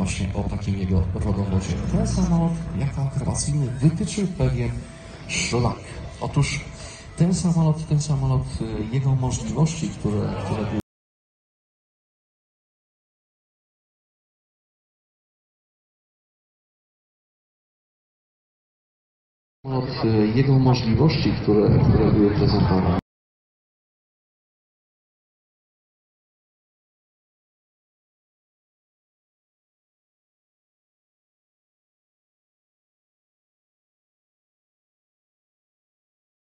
właśnie o takim jego rodowodzie. Ten samolot, jako akrobacyjny, wytyczył pewien szlak. Otóż ten samolot, ten samolot, y, jego możliwości, które, które były Samolot, y, jego możliwości, które, które były prezentowane.